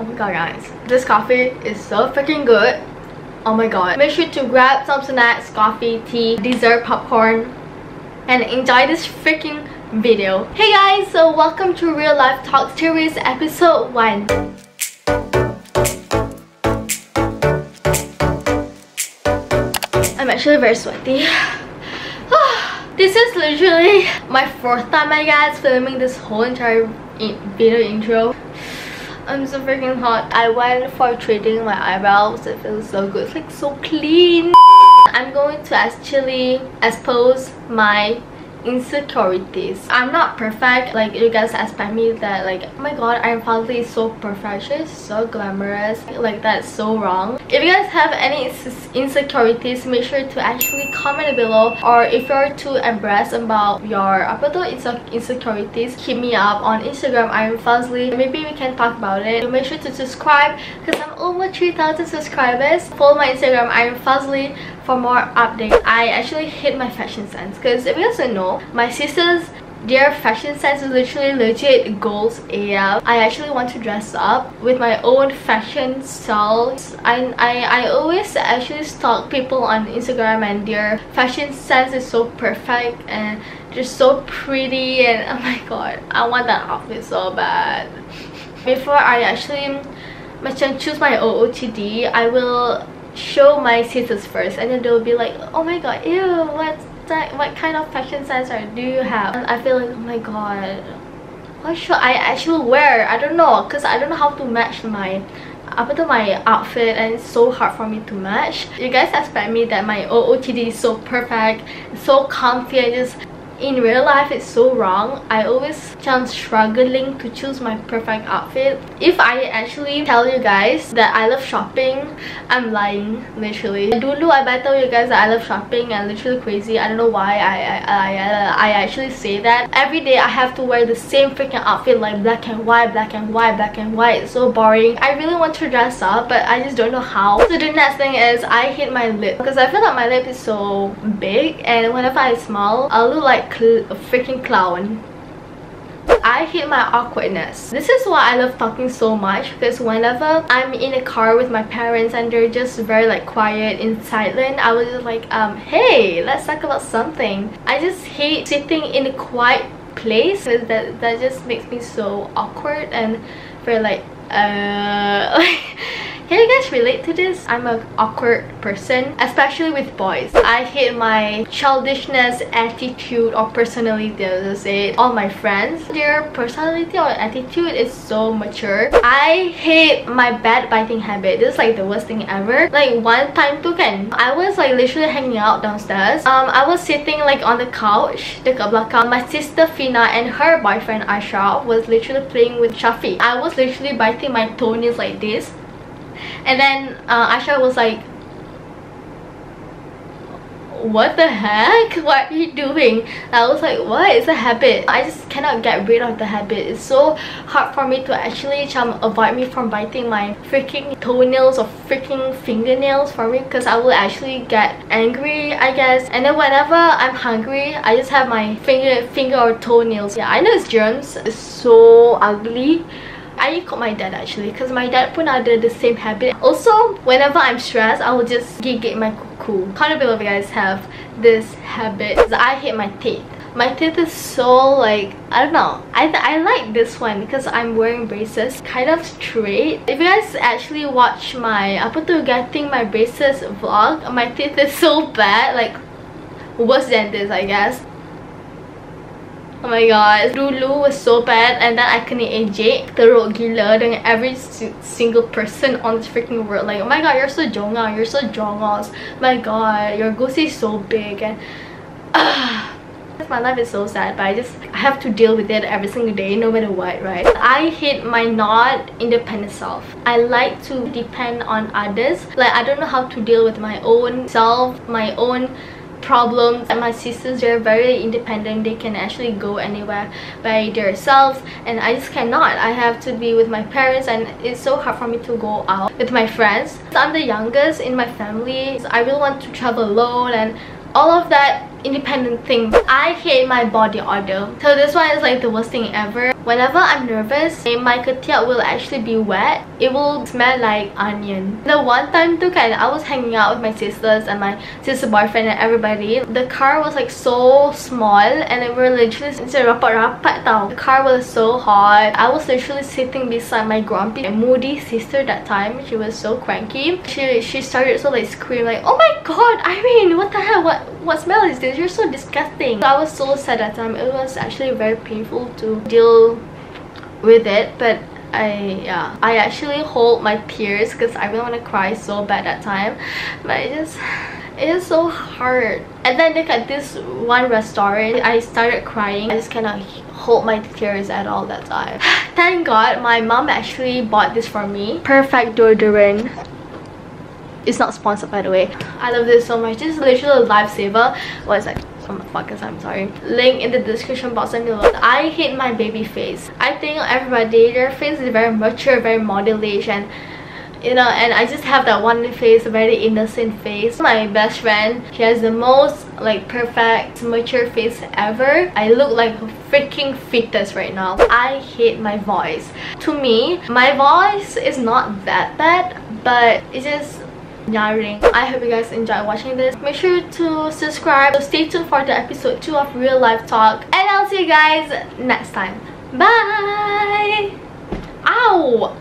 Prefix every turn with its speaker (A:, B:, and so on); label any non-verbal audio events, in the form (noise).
A: Oh my god guys, this coffee is so freaking good. Oh my god. Make sure to grab some snacks, coffee, tea, dessert, popcorn, and enjoy this freaking video. Hey guys, so welcome to Real Life Talk Series episode 1. I'm actually very sweaty. (sighs) this is literally my fourth time I guess filming this whole entire video intro. I'm so freaking hot. I went for treating my eyebrows. It feels so good. It's like so clean. I'm going to actually expose my insecurities i'm not perfect like you guys expect me that like oh my god i'm probably so perfect she's so glamorous like that's so wrong if you guys have any insecurities make sure to actually comment below or if you're too embarrassed about your apa insecurities hit me up on instagram i'm Fadzli. Maybe we can talk about it. Make sure to subscribe because i'm over 3000 subscribers. Follow my instagram i'm Fadzli for more updates. I actually hate my fashion sense because if you guys don't know my sisters their fashion sense is literally legit goals AF. I actually want to dress up with my own fashion styles. I, I, I always actually stalk people on Instagram and their fashion sense is so perfect and just so pretty and oh my god I want that outfit so bad. (laughs) Before I actually choose my OOTD I will show my sisters first and then they'll be like oh my god ew what's that what kind of fashion sense are do you have? And i feel like oh my god what should i actually wear? I don't know because i don't know how to match my up to my outfit and it's so hard for me to match. You guys expect me that my OOTD is so perfect so comfy I just in real life it's so wrong. I always am struggling to choose my perfect outfit. If i actually tell you guys that i love shopping i'm lying literally. Dulu i better tell you guys that i love shopping and literally crazy. I don't know why i i i, I actually say that. Every day i have to wear the same freaking outfit like black and white black and white black and white. It's so boring. I really want to dress up but i just don't know how. So the next thing is i hate my lip because i feel like my lip is so big and whenever i smile i look like a freaking clown I hate my awkwardness. This is why I love talking so much because whenever I'm in a car with my parents and they're just very like quiet and silent, I was just like, um, hey, let's talk about something. I just hate sitting in a quiet place that, that just makes me so awkward and very like, uh... (laughs) Can you guys relate to this? I'm an awkward person, especially with boys. I hate my childishness, attitude, or personality, I say. All my friends, their personality or attitude is so mature. I hate my bad biting habit. This is like the worst thing ever. Like one time too kan, I was like literally hanging out downstairs. Um, I was sitting like on the couch dekat belakang. My sister Fina and her boyfriend Ashraf was literally playing with Shafi. I was literally biting my tone is like this. And then uh, Asha was like what the heck? (laughs) What are you doing? I was like what? It's a habit. I just cannot get rid of the habit. It's so hard for me to actually um, avoid me from biting my freaking toenails or freaking fingernails for me because i will actually get angry i guess. And then whenever i'm hungry i just have my finger finger or toenails. Yeah i know it's germs. It's so ugly I ikut my dad actually because my dad pun ada the same habit. Also, whenever I'm stressed, I will just gigit my kuku. Can't believe you guys have this habit. I hate my teeth. My teeth is so like, I don't know. I, I like this one because I'm wearing braces. Kind of straight. If you guys actually watch my apa tu getting my braces vlog, my teeth is so bad. Like worse than this I guess. Oh my god, dulu was so bad and then I kena ejek teruk gila dengan every single person on this freaking world. Like oh my god you're so jongang, you're so jongos. My god your goose is so big and (sighs) uh, my life is so sad but I just I have to deal with it every single day no matter what right? I hate my not independent self. I like to depend on others. Like I don't know how to deal with my own self my own problems. And my sisters they're very independent. They can actually go anywhere by themselves. And i just cannot. I have to be with my parents. And it's so hard for me to go out with my friends. I'm the youngest in my family. So i really want to travel alone. And all of that independent thing. I hate my body odor. So this one is like the worst thing ever. Whenever I'm nervous, my ketiak will actually be wet. It will smell like onion. The one time too kind I was hanging out with my sisters and my sister boyfriend and everybody. The car was like so small and we were literally rapat-rapat tau. The car was so hot. I was literally sitting beside my grumpy moody sister that time. She was so cranky. She she started to like scream like, oh my god, Aireen, what the hell? What what smell is this? You're so disgusting. I was so sad that time. It was actually very painful to deal with it but I yeah. I actually hold my tears because I really want to cry so bad that time. But it just it is so hard. And then look at this one restaurant. I started crying. I just cannot hold my tears at all that time. (sighs) Thank god my mom actually bought this for me. Perfect deodorant it's not sponsored by the way. I love this so much. This is literally a lifesaver. What is that? Motherfuckers i'm sorry. Link in the description box and below. I hate my baby face. I think everybody their face is very mature very modulation you know and i just have that one face a very innocent face. My best friend she has the most like perfect mature face ever. I look like a freaking fetus right now. I hate my voice. To me my voice is not that bad but it's just I hope you guys enjoy watching this. Make sure to subscribe. So stay tuned for the episode 2 of Real Life Talk. And I'll see you guys next time. Bye! Ow!